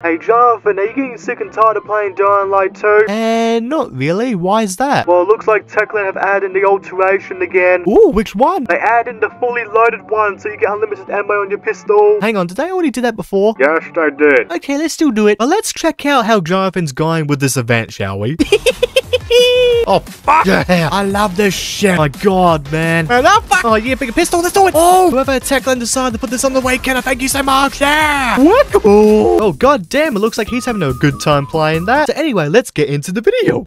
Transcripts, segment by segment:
Hey Jonathan, are you getting sick and tired of playing Dying Light 2? And eh, not really. Why is that? Well, it looks like Techland have added the alteration again. Ooh, which one? They add in the fully loaded one, so you get unlimited ammo on your pistol. Hang on, did I already do that before? Yes, I did. Okay, let's still do it. But let's check out how Jonathan's going with this event, shall we? oh, fuck! Yeah, I love this shit. My god, man. Man, oh, fuck! Oh, yeah, pick a pistol, let's do it! Oh! Whoever at Techland decided to put this on the way, Kenna, thank you so much! Yeah! What? Oh, oh god damn, it looks like he's having a good time playing that. So anyway, let's get into the video.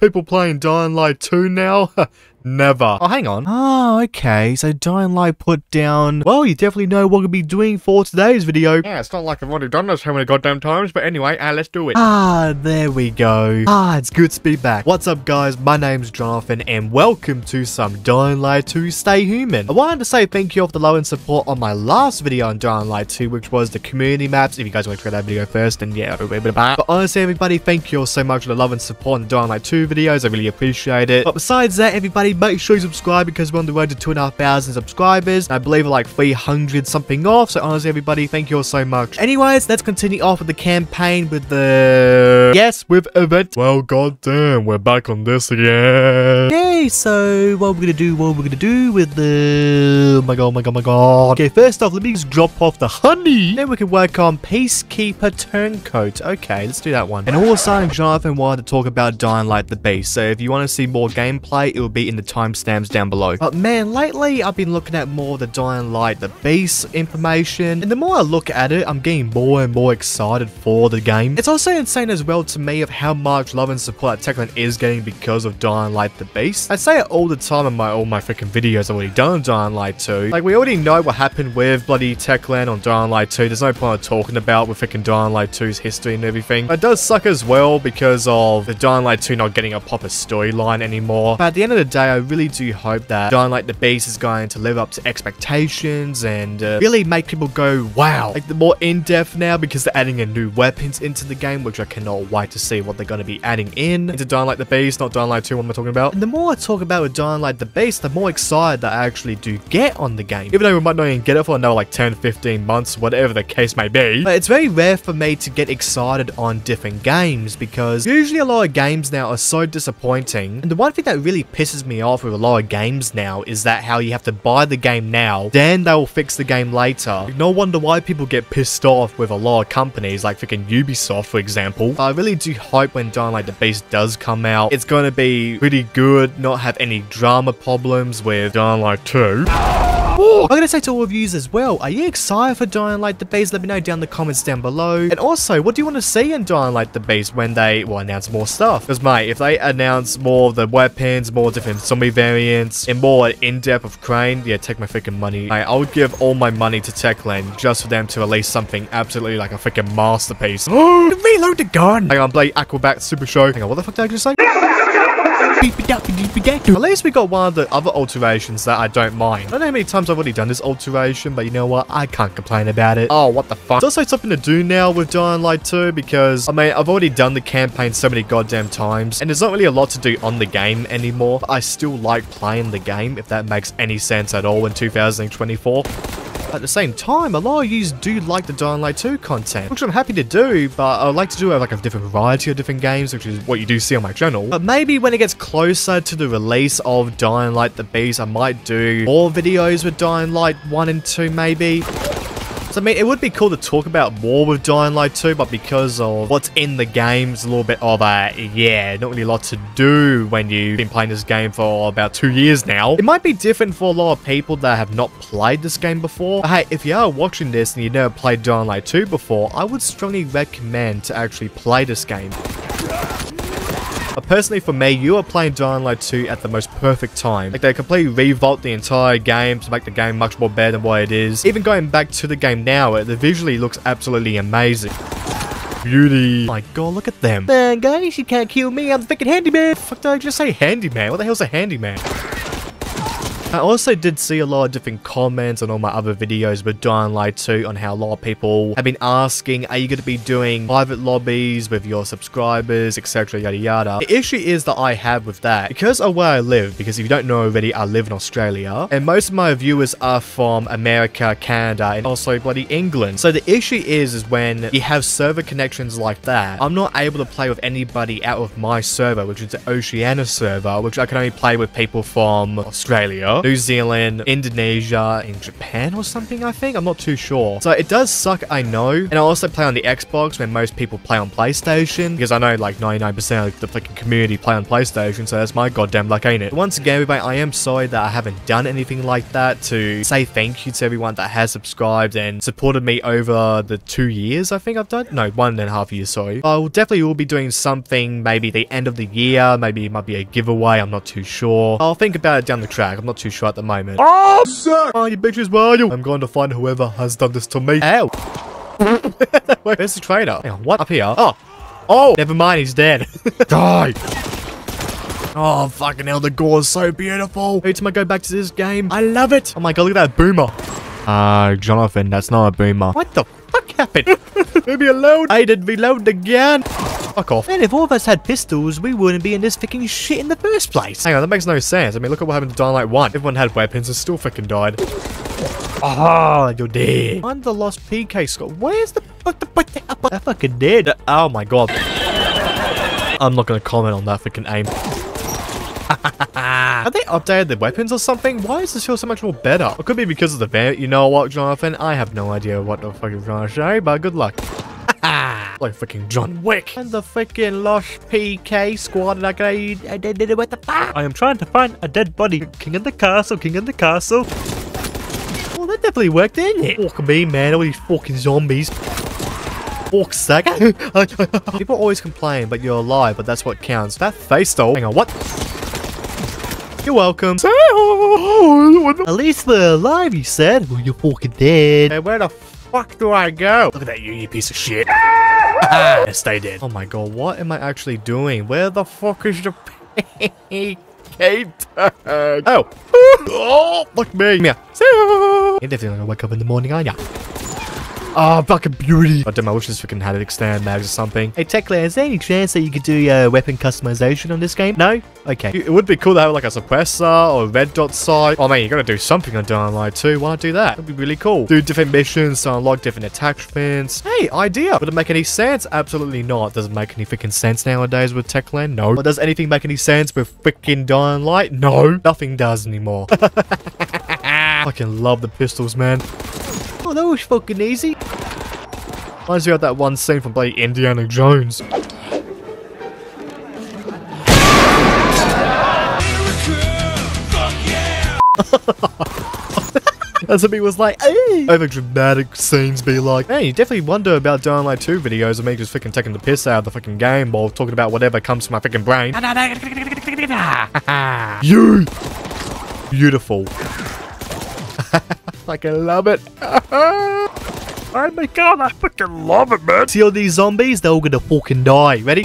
People playing Dying Light 2 now? Never. Oh, hang on. Oh, okay. So Dying Light put down... Well, you definitely know what we'll be doing for today's video. Yeah, it's not like I've already done this how many goddamn times, but anyway, uh, let's do it. Ah, there we go. Ah, it's good to be back. What's up, guys? My name's Jonathan, and welcome to some Dying Light 2 Stay Human. I wanted to say thank you for the love and support on my last video on Dying Light 2, which was the community maps. If you guys want to check that video first, then yeah, a bit of that. But honestly, everybody, thank you all so much for the love and support on the Dying Light 2 videos. I really appreciate it. But besides that, everybody, make sure you subscribe because we're on the road to 2,500 subscribers. I believe we're like 300 something off. So honestly, everybody, thank you all so much. Anyways, let's continue off with the campaign with the... Yes, with event. Well, goddamn, we're back on this again. Okay, so what we're gonna do, what we're gonna do with the... Oh my god, oh my god, oh my god. Okay, first off, let me just drop off the honey. Then we can work on Peacekeeper Turncoat. Okay, let's do that one. And also, Jonathan wanted to talk about Dying Light the Beast. So if you want to see more gameplay, it will be in the timestamps down below. But man, lately I've been looking at more the Dying Light the Beast information. And the more I look at it, I'm getting more and more excited for the game. It's also insane as well to me of how much love and support that Techland is getting because of Dying Light the Beast. I say it all the time in my all my freaking videos I've already done on Dying Light 2. Like we already know what happened with bloody Techland on Dying Light 2. There's no point of talking about with freaking Dying Light 2's history and everything. It does suck as well because of the Dying Light 2 not getting a proper storyline anymore. But at the end of the day, I really do hope that Dying Light the Beast is going to live up to expectations and uh, really make people go, wow. Like the more in-depth now because they're adding a new weapons into the game, which I cannot wait to see what they're going to be adding in into Dying Light the Beast, not Dying Light 2, what am I talking about? And the more I talk about with Dying Light the Beast, the more excited that I actually do get on the game. Even though we might not even get it for another like 10, 15 months, whatever the case may be. But it's very rare for me to get excited on different games because usually a lot of games now are so disappointing. And the one thing that really pisses me off with a lot of games now is that how you have to buy the game now, then they'll fix the game later. No wonder why people get pissed off with a lot of companies like freaking Ubisoft, for example. I really do hope when Dying Light the Beast does come out, it's going to be pretty good, not have any drama problems with Dying Light 2. I'm gonna say to all of you as well, are you excited for Dying Light the Beast? Let me know down in the comments down below. And also, what do you want to see in Dying Light the Beast when they, well, announce more stuff? Because, mate, if they announce more of the weapons, more different zombie variants, and more in-depth of Crane, yeah, take my freaking money. Mate, I would give all my money to Techland just for them to release something absolutely like a freaking masterpiece. Oh, Reload the gun! Hang on, Blade Aquabat Super Show. Hang on, what the fuck did I just say? At least we got one of the other alterations that I don't mind. I don't know how many times I've already done this alteration, but you know what? I can't complain about it. Oh, what the fuck? It's also something to do now with Dying Light 2 because, I mean, I've already done the campaign so many goddamn times, and there's not really a lot to do on the game anymore, but I still like playing the game, if that makes any sense at all in 2024. At the same time, a lot of you do like the Dying Light 2 content, which I'm happy to do, but I like to do like a different variety of different games, which is what you do see on my channel. But maybe when it gets closer to the release of Dying Light the Beast, I might do more videos with Dying Light 1 and 2 maybe. So, I mean, it would be cool to talk about more with Dying Light 2, but because of what's in the game, it's a little bit of a, yeah, not really a lot to do when you've been playing this game for about two years now. It might be different for a lot of people that have not played this game before. But hey, if you are watching this and you've never played Dying Light 2 before, I would strongly recommend to actually play this game. But personally for me, you are playing Dying Light 2 at the most perfect time. Like they completely revolt the entire game to make the game much more better than what it is. Even going back to the game now, it visually looks absolutely amazing. Beauty. My god, look at them. Man, guys, you can't kill me. I'm the freaking handyman. Fuck did I just say handyman? What the hell's a handyman? I also did see a lot of different comments on all my other videos with Dying Light 2 on how a lot of people have been asking, are you going to be doing private lobbies with your subscribers, etc, yada yada. The issue is that I have with that, because of where I live, because if you don't know already, I live in Australia, and most of my viewers are from America, Canada, and also bloody England. So the issue is, is when you have server connections like that, I'm not able to play with anybody out of my server, which is the Oceania server, which I can only play with people from Australia, New Zealand, Indonesia, and Japan or something, I think. I'm not too sure. So it does suck, I know. And I also play on the Xbox when most people play on PlayStation, because I know like 99% of the fucking community play on PlayStation, so that's my goddamn luck, ain't it? Once again, everybody, I am sorry that I haven't done anything like that to say thank you to everyone that has subscribed and supported me over the two years I think I've done. No, one and a half years, sorry. I will definitely will be doing something maybe the end of the year, maybe it might be a giveaway, I'm not too sure. I'll think about it down the track, I'm not too sure at the moment. Oh, suck! Oh, you bitches, Mario! I'm going to find whoever has done this to me. Ow! Wait, where's the trader? Hang on, what? Up here? Oh! Oh! Never mind, he's dead. Die! Oh, fucking hell, the gore is so beautiful. Every time I go back to this game, I love it. Oh my god, look at that boomer. Uh, Jonathan, that's not a boomer. What the happened? Maybe alone. I didn't reload again. Fuck off. Man, if all of us had pistols, we wouldn't be in this fucking shit in the first place. Hang on, that makes no sense. I mean, look at what happened to Dying Light 1. Everyone had weapons and still fucking died. Oh, you're dead. Find the lost PK score. Where's the... That fucking dead. Oh my god. I'm not gonna comment on that fucking aim. Have they updated the weapons or something? Why does this feel so much more better? It could be because of the vent. You know what, Jonathan? I have no idea what the fuck you're trying to say, but good luck. like freaking John Wick. And the freaking lost PK squad like I, I did what the fuck? I am trying to find a dead body. King of the castle, king of the castle. Well, that definitely worked, didn't it? Fuck me, man. All these fucking zombies. Fuck sack. People always complain, but you're alive, but that's what counts. That face though. Hang on, what? You're welcome. At least they're alive, you said. Well, you're fucking dead. Hey, where the fuck do I go? Look at that, you, you piece of shit. yes, they did. Oh my god, what am I actually doing? Where the fuck is the PK? Oh. oh, fuck me. Come here. You're definitely gonna wake up in the morning, aren't ya? Oh, fucking beauty. I wish this freaking had an extend mags or something. Hey, Techland, is there any chance that you could do uh, weapon customization on this game? No? Okay. It would be cool to have like a suppressor or a red dot sight. Oh man, you gotta do something on Dying Light 2. Why not do that? That'd be really cool. Do different missions to unlock different attachments. Hey, idea. Would it make any sense? Absolutely not. Does it make any freaking sense nowadays with Techland? No. But does anything make any sense with freaking Dying Light? No. Nothing does anymore. Fucking love the pistols, man. Oh, that was fucking easy. Reminds me of that one scene from bloody Indiana Jones. That's what he was like, hey! Over dramatic scenes be like, hey, you definitely wonder about Dying Light 2 videos of me just freaking taking the piss out of the fucking game while talking about whatever comes to my freaking brain. you! Beautiful. Can love it. oh my god, I fucking love it, man. See all these zombies? They're all gonna fucking die. Ready?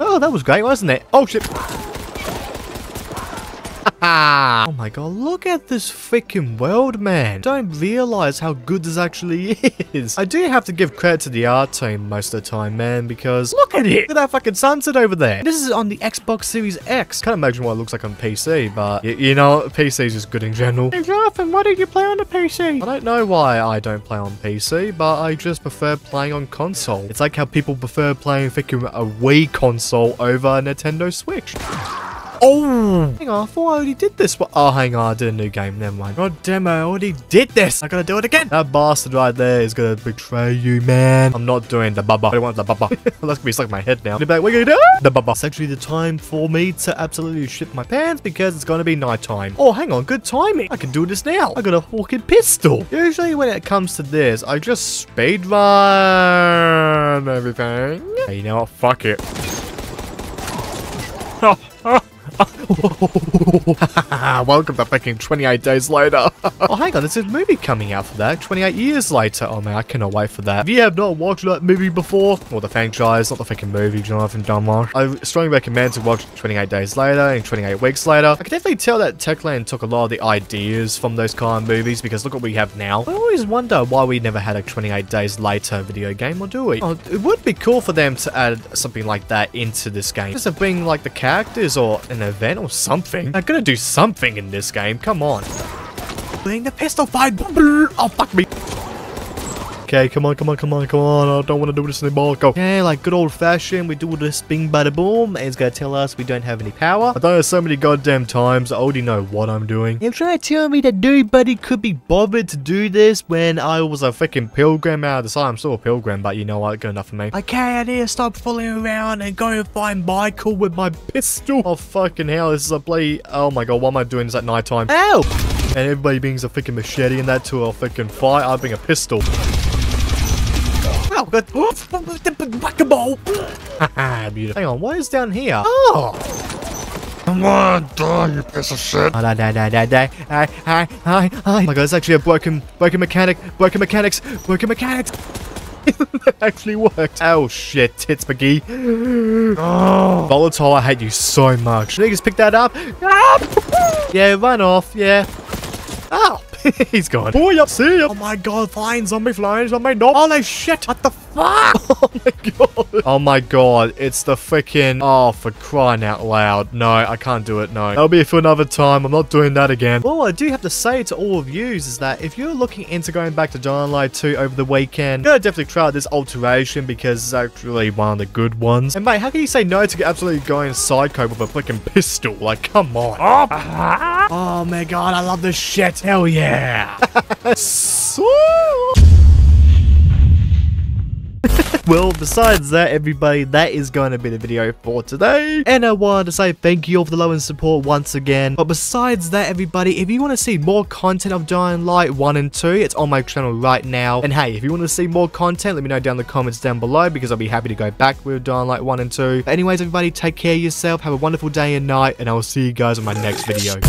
Oh, that was great, wasn't it? Oh, shit. oh my god, look at this freaking world, man. Don't realize how good this actually is. I do have to give credit to the art team most of the time, man, because look at it. Look at that fucking sunset over there. This is on the Xbox Series X. Can't imagine what it looks like on PC, but you know, PC is just good in general. Hey, Jonathan, why don't you play on the PC? I don't know why I don't play on PC, but I just prefer playing on console. It's like how people prefer playing freaking a Wii console over a Nintendo Switch. Oh! Hang on, I thought I already did this. What? Oh, hang on, I did a new game. Never mind. God damn it, I already did this. I gotta do it again. That bastard right there is gonna betray you, man. I'm not doing the bubba. I don't want the bubba. That's gonna be stuck in my head now. What are you gonna do? The bubba. It's actually the time for me to absolutely shit my pants because it's gonna be nighttime. Oh, hang on, good timing. I can do this now. I got a fucking pistol. Usually when it comes to this, I just speed run everything. Hey, you know what? Fuck it. Welcome to fucking 28 days later. oh, hang on, there's a movie coming out for that. 28 years later. Oh man, I cannot wait for that. If you have not watched that movie before, or the franchise, not the fucking movie, Jonathan Dunmore, I strongly recommend to watch 28 days later and 28 weeks later. I can definitely tell that Techland took a lot of the ideas from those kind of movies because look what we have now. I always wonder why we never had a 28 days later video game, or do we? Oh, it would be cool for them to add something like that into this game. Just to bring like the characters or an event or something. I'm gonna do something in this game. Come on. Playing the pistol fight. Oh, fuck me. Okay, come on, come on, come on, come on. I don't want to do this anymore. Go. Okay, like good old fashioned, we do this bing bada boom, and it's gonna tell us we don't have any power. I've done it so many goddamn times, I already know what I'm doing. You're trying to tell me that nobody could be bothered to do this when I was a freaking pilgrim out of the side. I'm still a pilgrim, but you know what, good enough for me. Okay, I need to stop fooling around and go and find Michael with my pistol. Oh, fucking hell, this is a bloody... Oh my god, why am I doing this at night time? Ow! And everybody brings a freaking machete and that to a freaking fight. I bring a pistol. Good. Whack-a-mole. Beautiful. Hang on, what is down here? Oh. Come on, die, you piece of shit. Oh, die, die, die, die, die. Hi, hi, hi, hi. Oh my god, it's actually a broken, broken mechanic. Broken mechanics. Broken mechanics. that actually worked. Oh shit, tits McGee. Oh. Volatile, I hate you so much. Can you just pick that up? Ah! Yeah, run off. Yeah. Oh. He's gone. Boy, up, see ya. Oh my god, flying zombie, flying zombie. No. Holy shit. What the fuck? Oh my god. Oh my god. It's the freaking. Oh, for crying out loud. No, I can't do it. No. That'll be for another time. I'm not doing that again. All I do have to say to all of you is that if you're looking into going back to Dying Light 2 over the weekend, you gotta definitely try out this alteration because it's actually one of the good ones. And mate, how can you say no to absolutely going psycho with a freaking pistol? Like, come on. Oh, oh my god, I love this shit. Hell yeah. so well, besides that, everybody, that is going to be the video for today. And I wanted to say thank you all for the love and support once again. But besides that, everybody, if you want to see more content of Dying Light 1 and 2, it's on my channel right now. And hey, if you want to see more content, let me know down in the comments down below because I'll be happy to go back with Dying Light 1 and 2. But anyways, everybody, take care of yourself. Have a wonderful day and night. And I will see you guys on my next video.